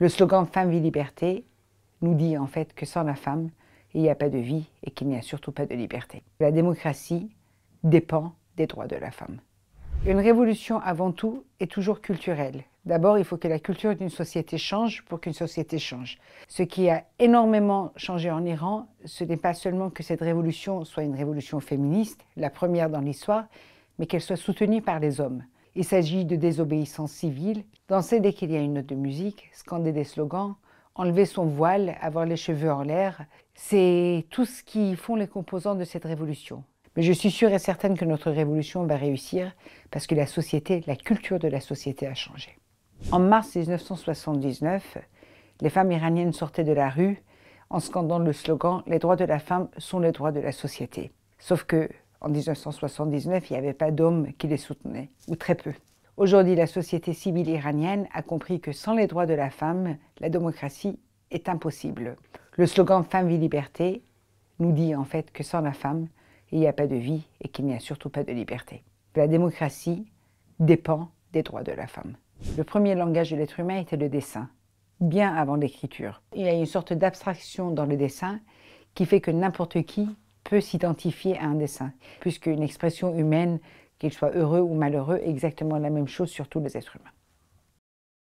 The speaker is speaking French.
Le slogan Femme, vie, liberté nous dit en fait que sans la femme, il n'y a pas de vie et qu'il n'y a surtout pas de liberté. La démocratie dépend des droits de la femme. Une révolution avant tout est toujours culturelle. D'abord, il faut que la culture d'une société change pour qu'une société change. Ce qui a énormément changé en Iran, ce n'est pas seulement que cette révolution soit une révolution féministe, la première dans l'histoire, mais qu'elle soit soutenue par les hommes. Il s'agit de désobéissance civile, danser dès qu'il y a une note de musique, scander des slogans, enlever son voile, avoir les cheveux en l'air. C'est tout ce qui font les composants de cette révolution. Mais je suis sûre et certaine que notre révolution va réussir parce que la société, la culture de la société a changé. En mars 1979, les femmes iraniennes sortaient de la rue en scandant le slogan Les droits de la femme sont les droits de la société. Sauf que en 1979, il n'y avait pas d'hommes qui les soutenaient, ou très peu. Aujourd'hui, la société civile iranienne a compris que sans les droits de la femme, la démocratie est impossible. Le slogan Femme, vie, liberté nous dit en fait que sans la femme, il n'y a pas de vie et qu'il n'y a surtout pas de liberté. La démocratie dépend des droits de la femme. Le premier langage de l'être humain était le dessin, bien avant l'écriture. Il y a une sorte d'abstraction dans le dessin qui fait que n'importe qui peut s'identifier à un dessin, puisqu'une expression humaine, qu'il soit heureux ou malheureux, est exactement la même chose sur tous les êtres humains.